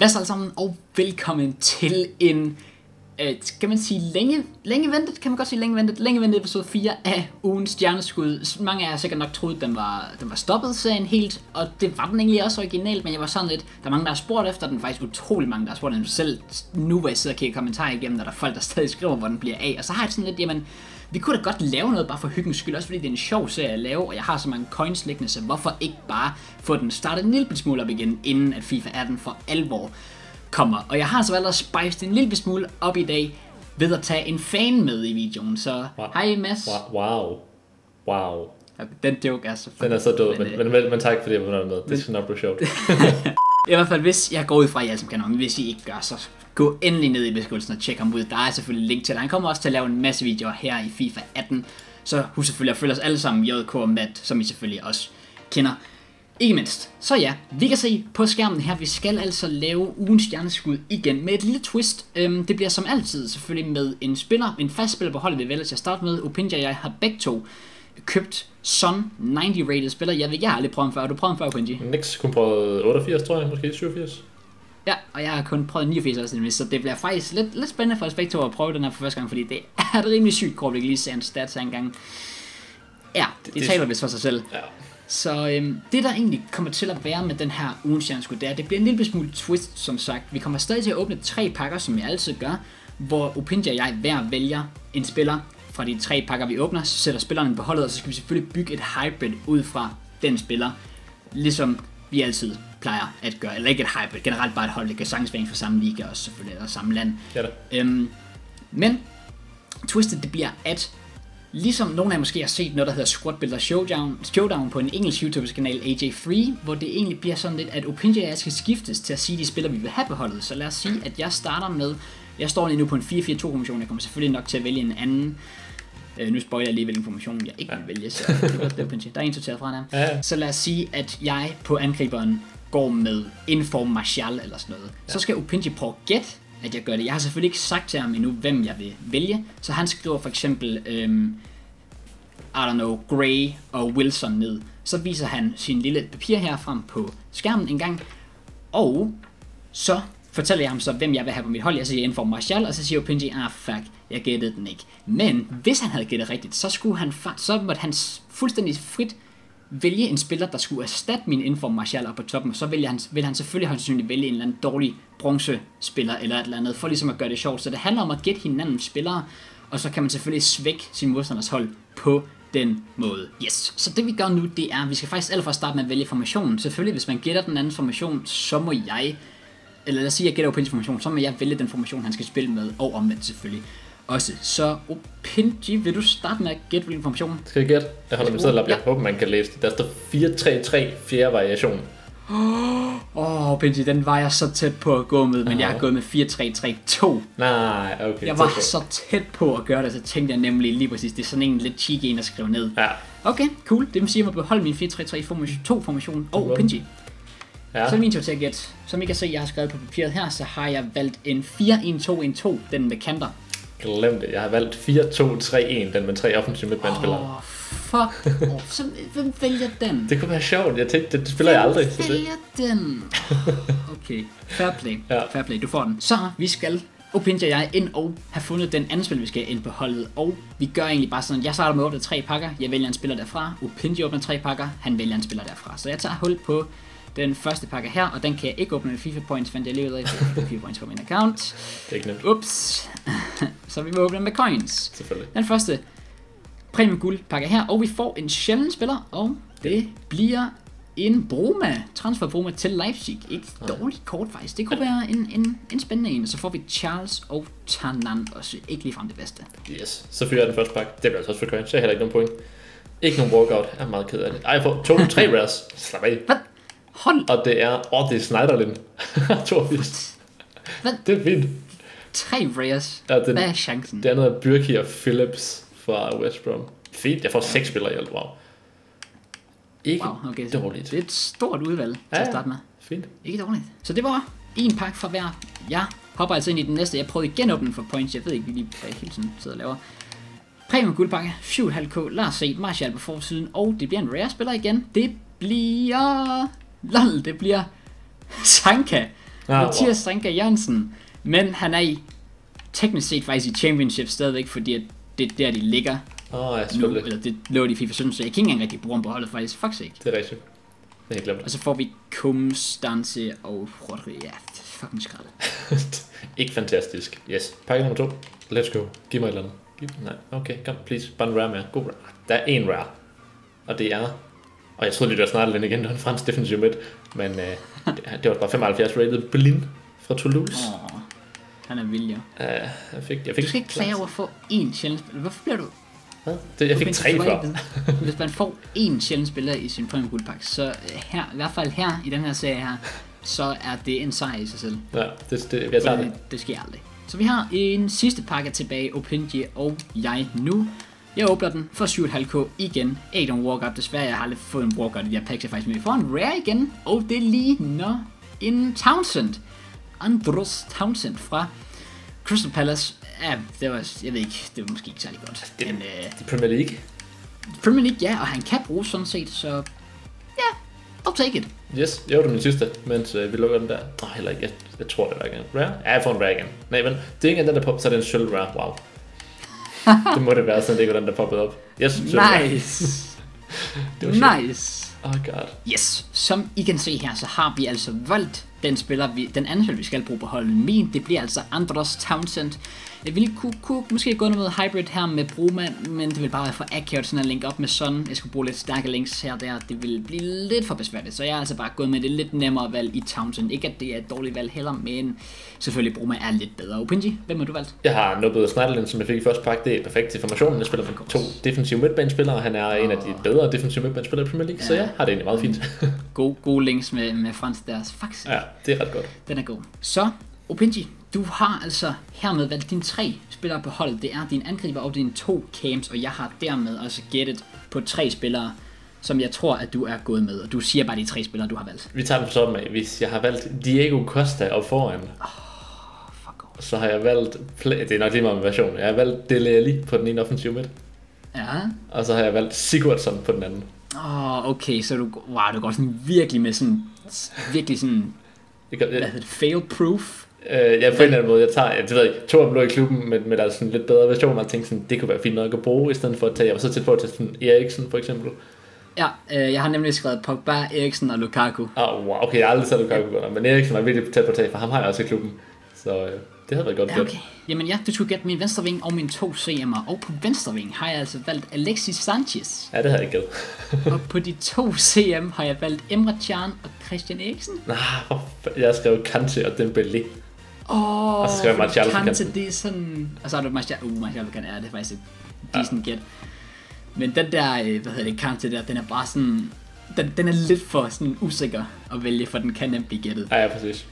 Lad os alle sammen, og velkommen til en, øh, kan man sige, længe, længe ventet, kan man godt sige længe ventet, længe ventet episode 4 af ugens stjerneskud. Mange af jer har sikkert nok troet, den var, den var stoppet serien helt, og det var den egentlig også originalt, men jeg var sådan lidt, der er mange, der har spurgt efter den, faktisk utrolig mange, der har spurgt den selv. Nu hvor jeg sidder og kigger kommentarer igennem, der er der folk, der stadig skriver, hvor den bliver af, og så har jeg sådan lidt, jamen, vi kunne da godt lave noget bare for hyggens skyld, også fordi det er en sjov serie at lave, og jeg har så mange coins liggende, så hvorfor ikke bare få den startet en lille smule op igen, inden at FIFA 18 for alvor kommer. Og jeg har så valgt at spice en lille smule op i dag, ved at tage en fan med i videoen. Så Wow. hej Mads. Wow. Wow. Den joke er så Den er så død, men, men, men, men tak fordi jeg var med. Det skal nok sjovt. I hvert fald, hvis jeg går ud fra, at I alle kan hvis I ikke gør, så gå endelig ned i beskrivelsen og tjek ham ud. Der er selvfølgelig link til det. Han kommer også til at lave en masse videoer her i FIFA 18. Så husk selvfølgelig at følge os alle sammen, JK og Matt, som I selvfølgelig også kender. Ikke mindst. Så ja, vi kan se på skærmen her, vi skal altså lave ugens stjerneskud igen med et lille twist. Øhm, det bliver som altid selvfølgelig med en spiller, en fast spiller på holdet, vi vælger til at starte med. Opinja og jeg har begge to købt Son 90 rated spiller. Jeg ved, jeg har aldrig prøvet ham før. Har du prøvet ham før, Opinji? Nix kun prøvet 88, tror jeg. Måske 87. Ja, og jeg har kun prøvet 89 også, nemlig, så det bliver faktisk lidt, lidt spændende for os begge to at prøve den her for første gang, fordi det er et rimelig sygt kort, vi kan lige se hans stats her engang. Ja, det, det det- taler vist for sig selv. Ja. Så øhm, det der egentlig kommer til at være med den her ugens stjerneskud, det er, det bliver en lille smule twist, som sagt. Vi kommer stadig til at åbne tre pakker, som jeg altid gør, hvor Opinja og jeg hver vælger en spiller fra de tre pakker, vi åbner, så sætter spilleren på holdet, og så skal vi selvfølgelig bygge et hybrid ud fra den spiller, ligesom vi altid plejer at gøre. Eller ikke et hybrid, generelt bare et hold, det kan sagtens være fra samme liga også selvfølgelig, eller samme land. Ja da. Øhm, men twistet det bliver, at ligesom nogle af jer måske har set noget, der hedder Squad Builder Showdown, Showdown på en engelsk YouTube-kanal, AJ3, hvor det egentlig bliver sådan lidt, at og jeg skal skiftes til at sige de spillere, vi vil have på holdet. Så lad os sige, at jeg starter med, jeg står lige nu på en 4-4-2-formation, jeg kommer selvfølgelig nok til at vælge en anden. Øh, nu spoiler jeg lige, hvilken formation jeg ikke vil vælge, så det godt, det Opinja. Der er en sorteret fra der. Ja. Så lad os sige, at jeg på angriberen går med Inform Martial eller sådan noget. Så skal Opinji prøve at gætte, at jeg gør det. Jeg har selvfølgelig ikke sagt til ham endnu, hvem jeg vil vælge. Så han skriver for eksempel, øhm, I don't know, Gray og Wilson ned. Så viser han sin lille papir her frem på skærmen en gang. Og så fortæller jeg ham så, hvem jeg vil have på mit hold. Jeg siger Inform Martial, og så siger Opinji, ah fuck, jeg gættede den ikke. Men hvis han havde gættet rigtigt, så, skulle han, så måtte han fuldstændig frit vælge en spiller, der skulle erstatte min Inform Martial op på toppen, så ville han, vil han selvfølgelig højst sandsynligt vælge en eller anden dårlig bronzespiller eller et eller andet, for ligesom at gøre det sjovt. Så det handler om at gætte hinandens spillere, og så kan man selvfølgelig svække sin modstanders hold på den måde. Yes. Så det vi gør nu, det er, vi skal faktisk allerførst starte med at vælge formationen. Selvfølgelig, hvis man gætter den anden formation, så må jeg eller lad os sige, at jeg gætter Opinji formation, så må jeg vælge den formation, han skal spille med, og omvendt selvfølgelig også. Så Opinji, vil du starte med at gætte, hvilken formation? Skal jeg gætte? Jeg holder seddel op. Jeg Ja. håber, man kan læse det. Der står 4-3-3, fjerde variation. Åh, oh, Opinji, den var jeg så tæt på at gå med, men jeg er Aha. gået med 4-3-3-2. Nej, okay. Jeg var så tæt på at gøre det, så tænkte jeg nemlig lige præcis, det er sådan en lidt cheeky en at skrive ned. Ja. Okay, cool. Det vil sige, at jeg må beholde min 4-3-3-2 formation og Opinji. Ja. Så er min tur til at gætte. Som I kan se, jeg har skrevet på papiret her, så har jeg valgt en 4-1-2-1-2, den med kanter. Glem det. Jeg har valgt 4-2-3-1, den med tre offensive midtbanespillere. Åh, oh, fuck off. Så hvem vælger den? Det kunne være sjovt. Jeg tænkte, det, det spiller jeg aldrig. Det. vælger den? Okay, fair play. Ja. Fair play, du får den. Så vi skal, Opinja og jeg, ind og have fundet den anden spil, vi skal ind på holdet. Og vi gør egentlig bare sådan, jeg starter med at åbne tre pakker. Jeg vælger en spiller derfra. Opinja åbner tre pakker. Han vælger en spiller derfra. Så jeg tager hul på den første pakke her, og den kan jeg ikke åbne med FIFA points, lige af. Det er 4 points på min account. Det er ikke nemt. Ups. Så vi må åbne med coins. Selvfølgelig. Den første premium guld pakke her, og vi får en sjælden spiller, og det bliver en Broma, transfer Broma til Leipzig. Et dårligt kort faktisk. Det kunne være en, en, en spændende en. Så får vi Charles og Tanan også. Ikke ligefrem det bedste. Yes. Så fyrer jeg den første pakke. Det bliver altså også for coin, så jeg har heller ikke nogen point. Ikke nogen walkout. Jeg er meget ked af det. Ej, jeg får to, tre rares. Slap af. Hvad? Hold Og det er, åh, oh, det er Snyderlin. 82. Hvad? Det er fint. tre rares. Ja, den, Hvad er chancen? det andet er Byrki og Phillips fra West Brom. Fint, jeg får seks spillere i alt, wow. Ikke Wow, okay. Så dårligt. det er et stort udvalg til Ja, at ja. starte med. Fint. Ikke dårligt. Så det var en pakke fra hver. Jeg hopper altså ind i den næste. Jeg prøvede igen åbne for points. Jeg ved ikke, lige hvad jeg hele tiden sidder og laver. Premium guldpakke, 7,5k, Lars se Marshall på forsiden, og det bliver en rare spiller igen. Det bliver... Lol, det bliver Sanka. Ah, Mathias Strenker Jørgensen. Men han er i teknisk set faktisk i championship stadigvæk, fordi at det er der, de ligger Åh, oh, ja, nu, eller det lå de i FIFA 17, så jeg kan ikke engang rigtig bruge ham på holdet faktisk, faktisk ikke. Det er rigtigt. Det er helt glemt. Og så får vi Kumstanse og Rodri. Ja, det er fucking skrald. Ikke fantastisk. Yes. Pakke nummer to. Let's go. Giv mig et eller andet. Giv... Nej, okay, kom, please. Bare en rare med. God rare. Der er en rare. Og det er... Og jeg troede lige, det var snart den igen. Det var en fransk defensiv midt. Men øh, det, var bare 75 rated. Blind fra Toulouse. Åh, han er vild, jo. Uh, jeg fik, jeg fik, Du skal ikke klage over at få én sjældent spiller. Hvorfor bliver du... Hvad? Det, jeg fik tre Du ved, Hvis man får én sjældent spiller i sin Premier Guldpakke, så øh, her, i hvert fald her i den her serie her, så er det en sejr i sig selv. Ja, det, det, jeg tager det. det. sker aldrig. Så vi har en sidste pakke tilbage, Opinji og jeg nu. Jeg åbner den for 7,5k igen. Adon Walker, desværre jeg har aldrig fået en Walker, det der packs jeg faktisk med. Vi får en rare igen, og det ligner en Townsend. Andros Townsend fra Crystal Palace. Ja, det var, jeg ved ikke, det var måske ikke særlig godt. Det- Men øh, Det er Premier League. Premier League, ja, og han kan bruge sådan set, så ja, I'll take it. Yes, jeg var det min sidste, mens øh, vi lukker den der. Nej, heller ikke. Jeg, jeg tror, det var igen. Rare? Ja, jeg får en rare igen. Nej, men det er ikke den, der popper, så er det en sølv rare. Wow. det må det være, sådan det ikke var den, der poppede op. Yes. Nice. Det var nice. Oh god. Yes, som I kan se her, så har vi altså valgt den spiller, vi, den anden spiller, vi skal bruge på holdet. Min, det bliver altså Andros Townsend. Jeg ville kunne, kunne måske gå noget hybrid her med Bruma, men det vil bare være for akavet sådan at linke op med Son. Jeg skulle bruge lidt stærke links her og der. Det vil blive lidt for besværligt, så jeg er altså bare gået med det lidt nemmere valg i Townsend. Ikke at det er et dårligt valg heller, men selvfølgelig Bruma er lidt bedre. Opinji, hvem har du valgt? Jeg har nubbet Schneiderlin, som jeg fik i første pakke. Det er perfekt til formationen. Jeg spiller med to defensive midtbanespillere. Han er en af de bedre defensive midtbanespillere i Premier League, så Ja. jeg har det egentlig meget fint. Gode, gode links med, med Frans der. Faktisk. ja, det er ret godt. Den er god. Så, Opinji, du har altså hermed valgt dine tre spillere på holdet. Det er din angriber og dine to camps, og jeg har dermed altså gættet på tre spillere, som jeg tror, at du er gået med. Og du siger bare de tre spillere, du har valgt. Vi tager dem sådan med. Hvis jeg har valgt Diego Costa op foran, Fuck off. så har jeg valgt... Det er nok lige meget med version. Jeg har valgt Dele Alli på den ene offensive midt. Ja. Og så har jeg valgt Sigurdsson på den anden. Åh, oh, okay, så du, wow, du går sådan virkelig med sådan, virkelig sådan, Det gør, hvad jeg, hedder det, fail proof. Øh, jeg på en eller anden måde, jeg tager, jeg, det ved ikke, to af dem lå i klubben med, med der sådan lidt bedre versioner, og tænkte sådan, det kunne være fint nok at bruge, i stedet for at tage, jeg var så tæt på at tage sådan Eriksen for eksempel. Ja, øh, jeg har nemlig skrevet Pogba, Eriksen og Lukaku. Ah, wow, okay, jeg har aldrig taget Lukaku godt men Eriksen var virkelig tæt på at tage, for ham har jeg også i klubben. Så øh, det havde været godt Ja, okay. Jamen ja, du skulle gætte min venstre ving og mine to CM'er. Og på venstre ving har jeg altså valgt Alexis Sanchez. Ja, det havde jeg ikke og på de to CM har jeg valgt Emre Can og Christian Eriksen. Nah, hvor fa- jeg skrev Kante og Dembélé. Åh, Og så jeg Martial på Kante, kanten. det er sådan... Og så har du Martial... Uh, Martial på kanten, ja, det er faktisk et decent gæt. Men den der, øh, hvad hedder det, Kante der, den er bare sådan... Den, den er lidt for sådan usikker at vælge, for den kan nemt blive gættet. Ja, ja, præcis.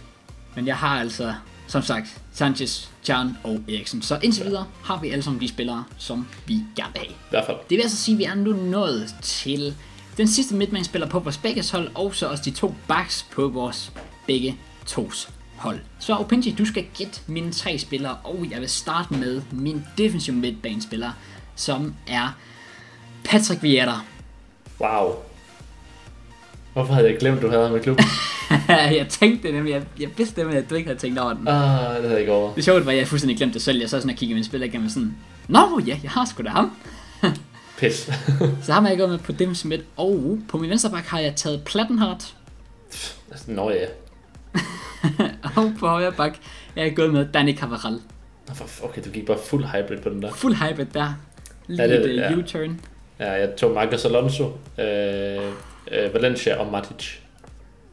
Men jeg har altså, som sagt, Sanchez, Can og Eriksen. Så indtil videre har vi alle sammen de spillere, som vi gerne vil have. I hvert fald. Det vil altså sige, at vi er nu nået til den sidste midtbanespiller på vores begge hold, og så også de to backs på vores begge tos hold. Så Opinji, du skal gætte mine tre spillere, og jeg vil starte med min defensive midtbanespiller, som er Patrick Vieira. Wow. Hvorfor havde jeg glemt, du havde ham i klubben? jeg tænkte nemlig, jeg, jeg vidste nemlig, at du ikke havde tænkt over den. ah, det havde jeg ikke over. Det sjove var, at jeg fuldstændig glemte det selv. Jeg så sådan og kiggede mine spillere igennem sådan, Nå ja, jeg har sgu da ham. Pis. Så ham er jeg gået med på dem midt, og på min venstre back har jeg taget Plattenhardt, Nå ja. Og på højre back er jeg gået med Danny Cavaral. Okay, du gik bare fuld hybrid på den der. Fuld hybrid der. Lige Ja, det et det, øh, ja. U-turn. Ja, jeg tog Marcos Alonso, øh, øh, Valencia og Matic.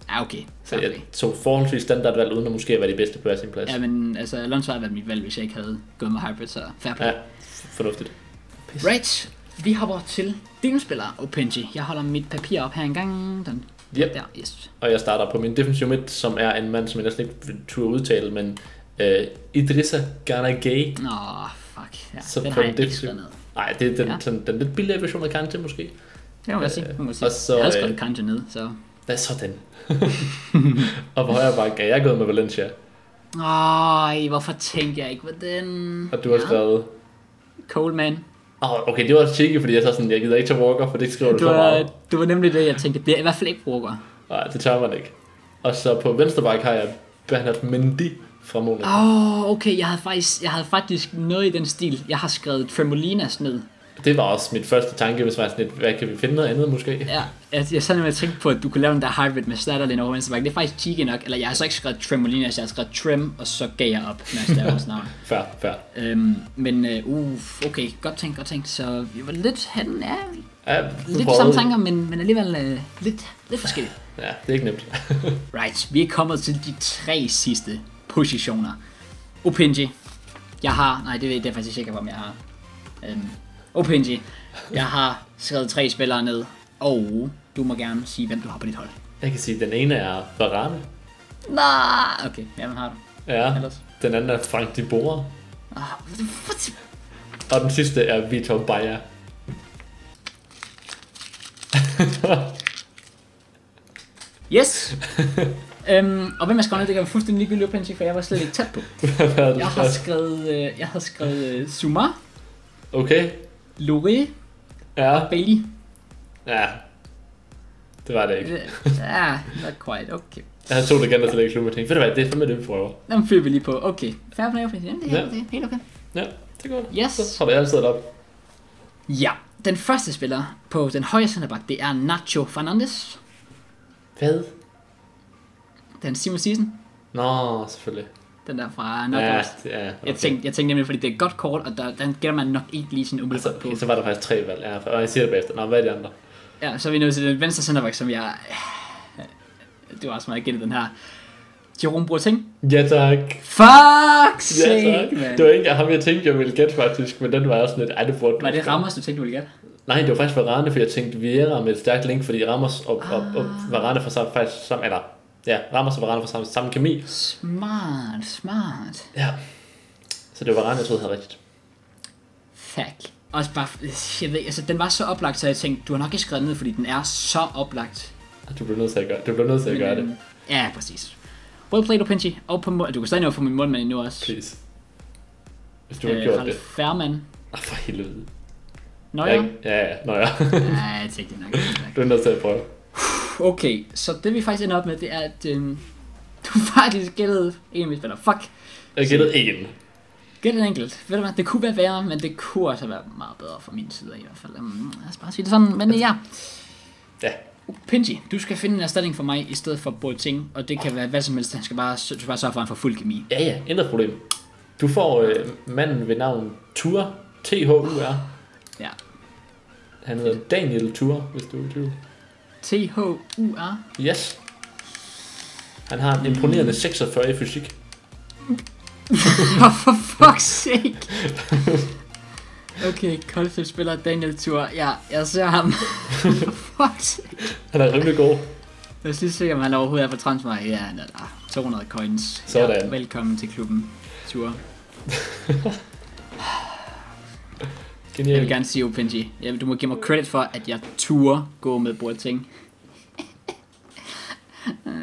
Ja, okay. Så Så jeg okay. tog forholdsvis standardvalg, uden at måske være de bedste på hver sin plads. Ja, men altså, Alonso har været mit valg, hvis jeg ikke havde gået med hybrid, så fair play. Ja, fornuftigt. Pis. Right, vi hopper til din spiller, Opinji. Jeg holder mit papir op her en gang. Den Yep. der, yes. Og jeg starter på min defensive midt, som er en mand, som jeg næsten ikke turde udtale, men øh, Idrissa Gana Gay. Nå, fuck. Ja, Så den har jeg ikke defensiv- skrevet ned. Nej, det er den, Ja. ja. sådan, den lidt billigere version af Kante måske. Det må jeg sige. Det må jeg sige. og så, jeg har øh, skrevet Kante ned, så... Hvad så den? og på højre bakke er jeg gået med Valencia, Ej, hvorfor tænkte jeg ikke på den? og du har skrevet... Coleman. Oh, okay, det var cheeky, fordi jeg så sådan, jeg gider ikke til Walker, for det skriver du Du for var, meget. det var nemlig det, jeg tænkte. Det er i hvert fald ikke Walker. Nej, det tør man ikke. Og så på venstre bakke har jeg Bernard Mendy fra Monaco. Åh, oh, okay, jeg havde, faktisk, jeg havde faktisk noget i den stil. Jeg har skrevet Tremolinas ned. Det var også mit første tanke, hvis man var sådan lidt, hvad kan vi finde noget andet måske? Ja, jeg, jeg sad nemlig og tænkte på, at du kunne lave den der hybrid med Slatterlin over venstre back. Det er faktisk cheeky nok. Eller jeg har så ikke skrevet Tremolinas, jeg har skrevet Trem, og så gav jeg op, når jeg hans navn. Før, før. Øhm, men uh, okay, godt tænkt, godt tænkt. Så vi var lidt hen, ja, Ja, lidt prøvede- samme tanker, men, men alligevel uh, lidt, lidt forskelligt. Ja, det er ikke nemt. Right, vi er kommet til de tre sidste positioner. Opinji. Jeg har, nej det, ved- er jeg faktisk ikke om jeg har. Øhm, Opinji. Jeg har skrevet tre spillere ned, og du må gerne sige, hvem du har på dit hold. Jeg kan sige, at den ene er Varane. Nej, okay, ja, hvem har du? Ja, Ellers? den anden er Frank de Boer. Ah, what? Og den sidste er Vitor Bayer. Yes! øhm, og hvem jeg skrev ned, det kan fuldstændig ligegyldigt Opinji, for jeg var slet ikke tæt på. Hvad Jeg har skrevet? øh, jeg har skrevet øh, Zuma, Okay. Loré, Ja. Bailey. Ja. Det var det ikke. Ja, not quite, okay. Jeg havde to, der gerne til at klubbe og tænkte, ved du hvad, det er fandme det, vi prøver. Den fyrer vi lige på. Okay. Færre play. Jamen, det er, Ja. ja. det er helt okay. Ja, det går. Yes. Så har det altid op. Ja, den første spiller på den højre centerback, det er Nacho Fernandes. Hvad? Den Simon Season. Nå, selvfølgelig. Den der fra Ja, Knockouts. det er, okay. Jeg, tænkte, jeg tænkte nemlig, fordi det er et godt kort, og der, den gætter man nok ikke lige sådan umiddelbart på. Altså, så var der faktisk tre valg. Ja, og jeg siger det bagefter. Nå, hvad er de andre? Ja, så er vi nået til den venstre centerback, som jeg... Det var også meget gættet den her. Jerome Boateng. Ja, tak. Fuck Ja, sake, tak. man. Det var ikke ham, jeg tænkte, jeg ville gætte faktisk, men den var også lidt, ej, det burde Var det. Ramos, du tænkte, du ville gætte? Nej, det var faktisk Varane, for jeg tænkte Vieira med et stærkt link, fordi Ramos og, og, og Ah. Varane får samme, faktisk samme, eller, ja, Ramos og Varane får samme, samme kemi. Smart, smart. Ja. Så det var Varane, jeg troede havde rigtigt. Fuck. Også bare, jeg ved, altså den var så oplagt, så jeg tænkte, du har nok ikke skrevet ned, fordi den er så oplagt. Du blev nødt til at gøre, du blev nødt til at gøre det. Ja, præcis. Well played, Opinji. Og på mål. Du kan stadig nå få min målmand endnu også. Please. Hvis du har Øh, gjort Ralf det. Færman. Ah, for helvede. Nå Ja, ja. ja, ja. Ja, jeg tænkte nok. du er nødt til at prøve. Okay, så det vi faktisk ender op med, det er, at øhm, du faktisk gættede en af mine spillere. Fuck. Jeg gættede en. Gæt en enkelt. Ved du hvad, det kunne være værre, men det kunne også været meget bedre fra min side i hvert fald. Um, lad os bare sige det sådan. Men ja, Ja. Pinji, du skal finde en erstatning for mig i stedet for Boateng, og det kan være hvad som helst. Han skal bare, du skal bare sørge for, at han får fuld kemi. Ja, ja, intet problem. Du får øh, manden ved navn Tur, T-H-U-R. Ja. Han hedder Daniel Tur, hvis du er i tvivl. T-H-U-R. Yes. Han har en imponerende 46 i fysik. For fuck's sake. Okay, Koldfeldt spiller Daniel Tur. Ja, jeg ser ham. Sake. Han er rimelig god. Jeg er lige sikker, om han overhovedet er for transfer. Ja, han er der. 200 coins. Sådan. Ja, velkommen til klubben. Tur. Jeg vil Genial. gerne sige, ja, du må give mig credit for, at jeg turde gå med Boateng. Øh,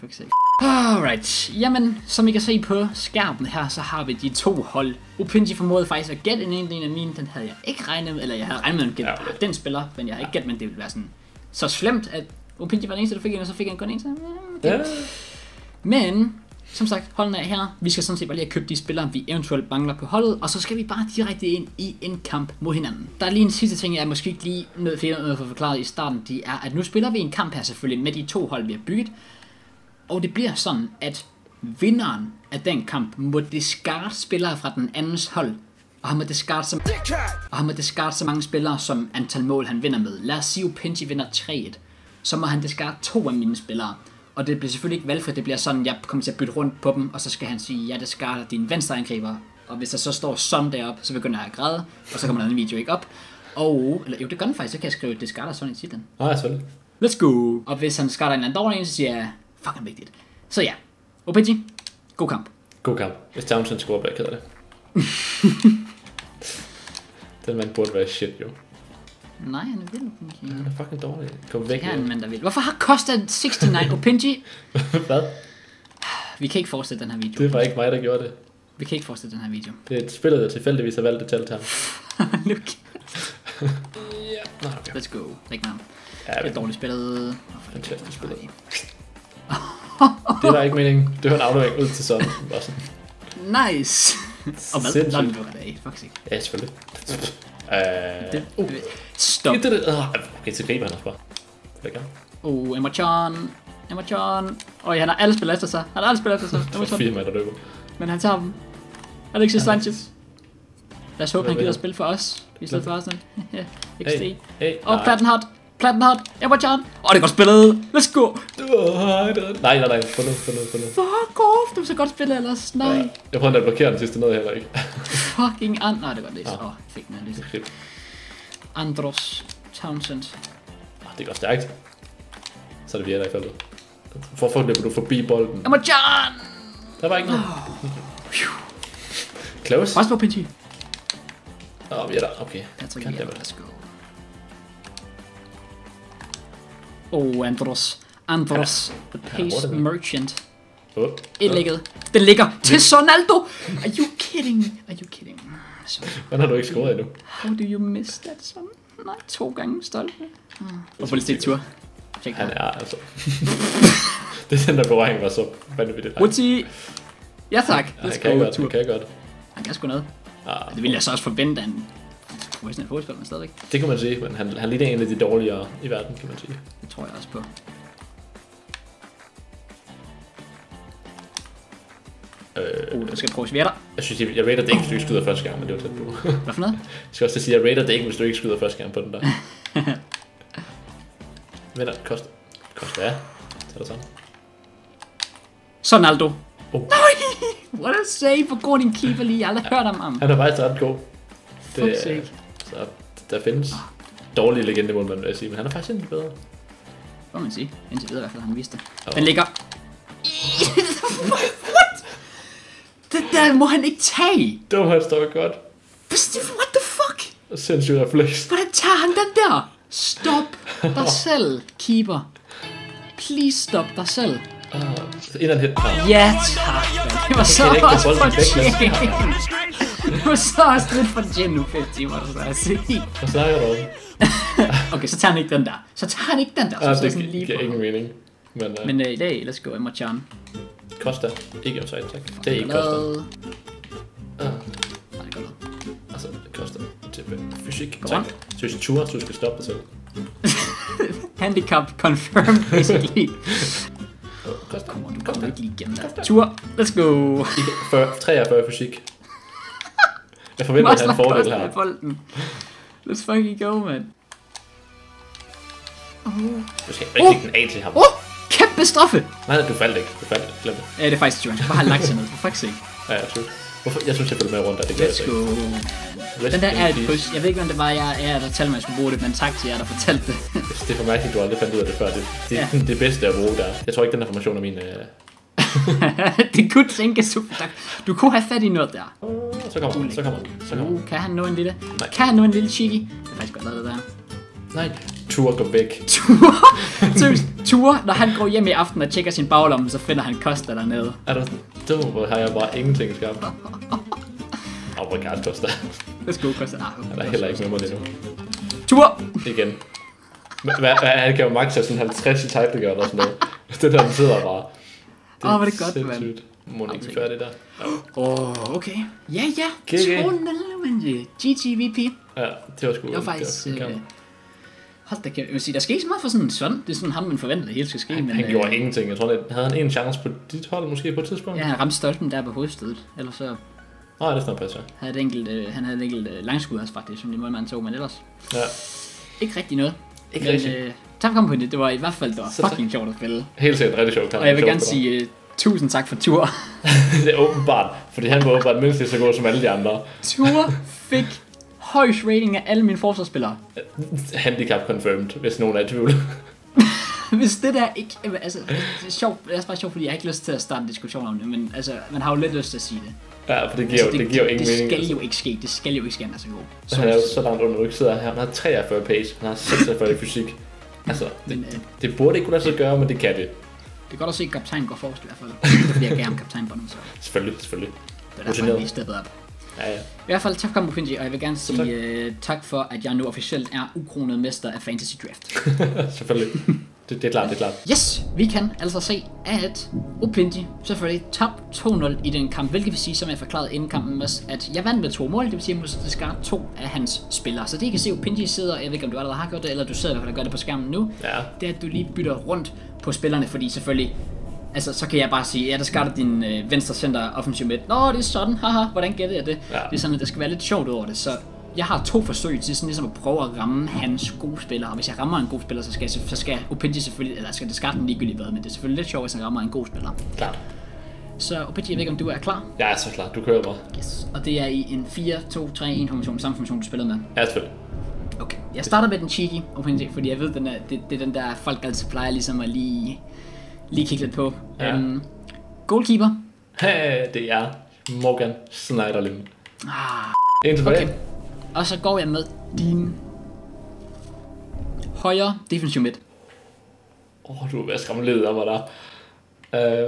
fuck sake. Alright, jamen, som I kan se på skærmen her, så har vi de to hold. Opinji formåede faktisk at gætte en en af mine, den havde jeg ikke regnet med, eller jeg havde regnet med at gætte Ja. den spiller, men jeg havde ikke gættet, men det ville være sådan så slemt, at Opinji var den eneste, der fik en, og så fik han kun en, så okay. Ja. Men, som sagt, holdene er her. Vi skal sådan set bare lige have købt de spillere, vi eventuelt mangler på holdet, og så skal vi bare direkte ind i en kamp mod hinanden. Der er lige en sidste ting, jeg måske ikke lige nødt til at få forklaret i starten, det er, at nu spiller vi en kamp her selvfølgelig med de to hold, vi har bygget, og det bliver sådan, at vinderen af den kamp må discard spillere fra den andens hold, og han må discard så, og han må discard så mange spillere, som antal mål han vinder med. Lad os sige, at Pinji vinder 3-1, så må han discard to af mine spillere. Og det bliver selvfølgelig ikke valgfrit, det bliver sådan, jeg kommer til at bytte rundt på dem, og så skal han sige, jeg discarder din venstre angriber. Og hvis der så står sådan deroppe, så begynder jeg at græde, og så kommer der en video ikke op. Og, eller jo, det gør den faktisk, så kan jeg skrive discarder sådan i titlen. Nej, selvfølgelig. Let's go. Og hvis han discarder en eller anden dårlig så siger jeg, fucking vigtigt. Så ja, Opinji, god kamp. God kamp. Hvis Townsend scorer, bliver jeg ked af det. Den mand burde være shit, jo. Nej, han er vild, Opinji. Han er fucking dårlig. Kom væk. Ja, mand, der vil. Hvorfor har Costa 69 Opinji? Hvad? Vi kan ikke fortsætte den her video. Det var ikke mig, der gjorde det. Vi kan ikke fortsætte den her video. Det er et spillet, jeg tilfældigvis har valgt at tælle til ham. Look. Nå, okay. Let's go. Læg navn. Ja, Det er dårligt spillet. fantastisk spillet. Det var ikke meningen. Det var en aflevering ud til sådan. Nice. Og hvad? Nå, det lukker det. Fuck sig. Ja, selvfølgelig. Øh, Det, uh, Stop. det, det, uh, okay, så griber han også bare. Det kan. Oh, Emma Chan. Emma Chan. Øj, han har alle spil efter sig. Han har alle spil efter sig. Emma Chan. fire meter løber. Men han tager dem. Alexis Sanchez. Lad os håbe, Hvad han gider spille for os. I stedet for Arsenal. Ja, XD. Hey, hey, Og. Plattenhardt. Plattenhardt. Emma Chan. Åh, det er godt spillet. Let's go. Nej, nej, nej, få nu, få nu, få nu. Fuck off. Du er så godt spillet ellers. Nej. Jeg prøvede at blokere den sidste ned heller ikke. Fucking and... Nej, det var det. Ah. Åh, oh, fik den lige. Fedt. Andros Townsend. Ah, Det går stærkt. Så er det Vieira i feltet. Hvorfor løber du forbi bolden? Emma. Der var ikke noget. Close. Også på Pinchi. Åh, oh, Vieira, okay. That's Kan okay. det være. Let's go. Oh, Andros. Andros. The Pace det? Merchant. Oh. Indlægget. Den ligger til Sonaldo. Are you kidding? Are you kidding? So, Hvordan har du ikke scoret endnu? how do you miss that son? Nej, to gange stolpe. Mm. Få lidt stik tur. Han det. er altså... det er den der berøring var så vanvittigt. Ej, Woodsy. Ja tak. Han Let's kan go. godt, han kan godt. Han kan sgu noget. Ah, Det vil jeg så også forvente af en professionel fodboldspiller, men stadigvæk. det kan man sige, men han, han ligner en af de dårligere i verden, kan man sige. Det tror jeg også på. Øh, Uh, du skal prøve svætter. jeg synes, jeg, jeg rater det ikke, hvis du ikke skyder første gang, men det var tæt på. Hvad for noget? Jeg skal også sige, at jeg rater det ikke, hvis du ikke skyder første gang på den der. Venter, koster. Koster ja. Tag det sammen. Sonaldo. Oh. Nej! What a save for Gordon Keeper lige. Jeg har aldrig hørt om ham. Han er faktisk ret god. Fuck er- sake. Så der findes dårlige legendemålmænd, vil jeg sige, men han er faktisk endelig bedre. Hvad må man sige? Indtil videre i hvert fald, han viste det. Åh. Den ligger... What? Det der må han ikke tage. Dum, han står godt. What the fuck? Sindssygt refleks. Hvordan tager han den der? Stop dig selv, keeper. Please stop dig selv. Uh, ind og hit. Ah. Ja, tak. Det var så også fortjent. Det så også lidt fortjent nu, 5 timer, så at sige. Hvad snakker du om? Okay, så tager han ikke den der. Så tager han ikke den der. Så Ah, det lige giver på. ingen mening. Men, uh, Men uh, i dag, let's go, Emma Chan. Costa. Ikke offside, tak. Det er ikke Costa. Lavet- Ah, Nej, det går noget. altså, Costa. Til fysik. Kom Tak. hvis du turer, så du skal stoppe dig selv. Handicap confirmed, basically. Costa. Kom on, du kommer ikke lige igennem der. Tur, let's go. Ikke 40, 43 fysik. Jeg forventer, at han fordel her. bolden. Let's fucking go, man. Oh. Du skal ikke lægge den af til ham. oh, kæmpe straffe. Nej, du faldt ikke. Du faldt ikke. Glem det. Ja, det er faktisk Johan. Bare have lagt sig ned, for fuck's sake. Ja, jeg synes. Hvorfor? Jeg synes, jeg følger med rundt der. Det gør Let's go. ikke. Den der er et push. Jeg ved ikke, om det var jeg, jeg der talte mig, at jeg skulle bruge det, men tak til jer, der fortalte det. Det er for mærkeligt, du aldrig fandt ud af det før. Det, det, Ja. ja. det bedste at bruge der. Jeg tror ikke, den her formation er min... Øh... det kunne tænkes, du, der, du kunne have fat i noget der. Så kommer den, så kommer den, så kommer den. Uh, kan han nå en lille? Nej. Kan han nå en lille cheeky? Det er faktisk godt lavet det der. Nej, tur går væk. Ture, Ture, når han går hjem i aften og tjekker sin baglomme, så finder han Costa dernede. Er du dum, hvor har jeg bare ingenting skabt. Åh, hvor koster. Let's go, Costa. Ah, Han er heller ikke med mig lige nu. Ture! Igen. Hvad, hvad, han kan jo max have sådan 50 i tiebreaker eller sådan noget. Det der, den sidder bare. Åh, hvor er det godt, mand. Må ikke blive færdig der. Åh, oh, okay. Ja, ja. GG. 2-0, men GGVP. Ja, det var sgu... Det var faktisk... det var- Øh, hold da kæft. Jeg vil sige, der sker ikke så meget for sådan en sådan. Det er sådan ham, man forventer, det hele skal ske. men, Han øh, gjorde ingenting. Jeg tror, at havde han en chance på dit hold måske på et tidspunkt? Ja, han ramte stolpen der på hovedstødet. Ellers så Nej, det er snart passer. havde det enkelt, øh, han havde et enkelt øh, langskud også faktisk, som de målmand tog, men ellers Ja, ikke rigtig noget. Ikke men, rigtigt. Øh, tak for det. Det var i hvert fald det var Så fucking sjovt at spille. Helt sikkert rigtig sjovt. Og jeg vil gerne sige øh, tusind tak for tur. det er åbenbart, fordi han var åbenbart mindst lige så god som alle de andre. Tur fik højst rating af alle mine forsvarsspillere. Handicap confirmed, hvis nogen er i tvivl. Hvis det der ikke... Altså, det er sjovt, det er bare sjovt, fordi jeg har ikke lyst til at starte en diskussion om det, men altså, man har jo lidt lyst til at sige det. Ja, for det giver, altså, jo, det giver jo ingen det mening. skal jo ikke ske. Det skal jo ikke ske, han er så god. Så, Han er jo så langt under, sidder her. Han har 43 pace, han har 46 i fysik. Altså, det, men, øh, det burde ikke kunne lade sig gøre, men det kan det. det er godt at se, at kaptajnen går forrest i hvert fald. Det er fordi, jeg gav ham kaptajn på nu, så Selvfølgelig, selvfølgelig. det er derfor, han lige steppet op. Ja, ja. I hvert fald tak for kampen, Finji, og jeg vil gerne tak. sige uh, tak for, at jeg nu officielt er ukronet mester af Fantasy Draft. selvfølgelig. Det, det er klart, det er klart. Yes, vi kan altså se, at Opinji selvfølgelig top 2-0 i den kamp, hvilket vil sige, som jeg forklarede inden kampen også, at jeg vandt med to mål, det vil sige, at jeg skal to af hans spillere. Så det I kan se, Opinji sidder, jeg ved ikke om du allerede har gjort det, eller du sidder i hvert fald og gør det på skærmen nu, Ja. det er, at du lige bytter rundt på spillerne, fordi selvfølgelig, altså så kan jeg bare sige, ja, der starter din øh, venstre center offensiv midt. Nå, det er sådan, haha, hvordan gætter jeg det? Ja. Det er sådan, at der skal være lidt sjovt over det, så jeg har to forsøg til sådan ligesom at prøve at ramme hans gode spiller, og hvis jeg rammer en god spiller, så skal, så skal Opinji selvfølgelig, eller skal det skarte ligegyldigt hvad, men det er selvfølgelig lidt sjovt, hvis jeg rammer en god spiller. Klart. Så Opinji, jeg ved ikke, om du er klar? Jeg er så klar. Du kører bare. Yes. Og det er i en 4-2-3-1 formation, samme formation, du spillede med. Ja, selvfølgelig. Okay. Jeg starter med den cheeky Opinji, fordi jeg ved, den er, det, det er den der, folk altid plejer ligesom at lige, lige kigge lidt på. Ja. Øhm, goalkeeper. Hey, det er Morgan Schneiderlin. Ah, En tilbage. okay. Og så går jeg med din højre defensive midt. Åh, oh, du er ved at skræmme livet af mig der.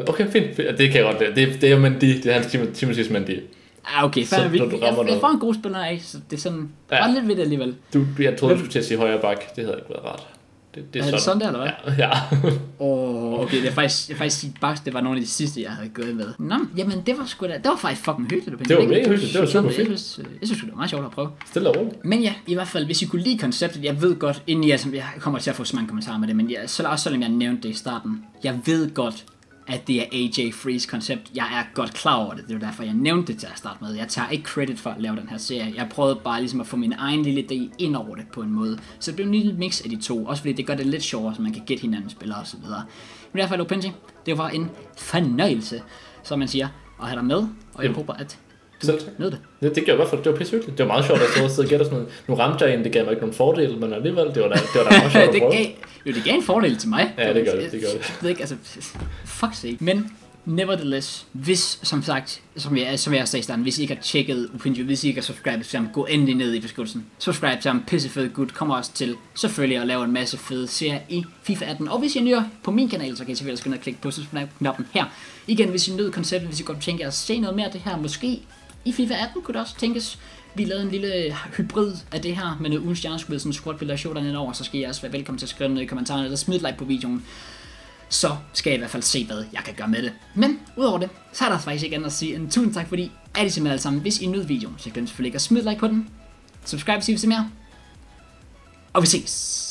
Uh, okay, fint. Det kan jeg godt. Det, det er jo Mendy. Det er hans Tim- Timothy's Mendy. Ah, okay, Så. Vi, du jeg, jeg, får en god spiller af, så det er sådan, ja. bare lidt ved det alligevel. Du, jeg troede, du skulle til at sige højre bak. Det havde ikke været rart. Det, det Er det sådan der, eller hvad? Ja. ja. Oh, okay, det er faktisk, jeg faktisk Bucks, det var nogle af de sidste, jeg havde gået med. Nå, jamen det var sgu da, det var faktisk fucking hyggeligt. Det var Jeg mega hyggeligt, det var super jeg fedt. synes, jeg synes, det var meget sjovt at prøve. Stille og roligt. Men ja, i hvert fald, hvis I kunne lide konceptet, jeg ved godt, inden jeg, jeg kommer til at få så mange kommentarer med det, men jeg, så også selvom jeg nævnte det i starten, jeg ved godt, at det er AJ Freeze koncept. Jeg er godt klar over det. Det er derfor, jeg nævnte det til at starte med. Jeg tager ikke credit for at lave den her serie. Jeg prøvede bare ligesom at få min egen lille idé ind over det på en måde. Så det blev en lille mix af de to. Også fordi det gør det lidt sjovere, så man kan gætte hinandens spillere og så videre. Men i hvert fald, Opinji, det var en fornøjelse, som man siger, at have dig med. Og jeg håber, at tak. nød det. Det, det gjorde i hvert fald, det var pisse hyggeligt. Det var meget sjovt at stå og sidde og gætte sådan noget. Nu ramte jeg en, det gav mig ikke nogen fordel, men alligevel, det var da, det var da meget sjovt at det prøve. gav, jo, det gav en fordel til mig. Ja, det gør det, det gør det. Jeg ved ikke, altså, fuck sake. Men, nevertheless, hvis, som sagt, som jeg, som jeg sagde i starten, hvis I ikke har tjekket Opinjo, hvis I ikke har subscribet til ham, gå endelig ned i beskrivelsen. Subscribe til ham, pissefed gut, kommer også til selvfølgelig at lave en masse fede serier i FIFA 18. Og hvis I er nye på min kanal, så kan I selvfølgelig gå ned og klikke på subscribe-knappen her. Igen, hvis I nød konceptet, hvis I godt tænker at se noget mere af det her, måske i FIFA 18 kunne det også tænkes, vi lavede en lille hybrid af det her med noget ugens stjerneskud, sådan en squad builder showdown over, så skal I også være velkommen til at skrive noget i kommentarerne, eller smid like på videoen. Så skal I i hvert fald se, hvad jeg kan gøre med det. Men udover det, så er der altså faktisk ikke andet at sige end tusind tak, fordi er I simpelthen alle sammen. Hvis I nød videoen, så glem selvfølgelig ikke at smide like på den. Subscribe, hvis I vil se mere. Og vi ses.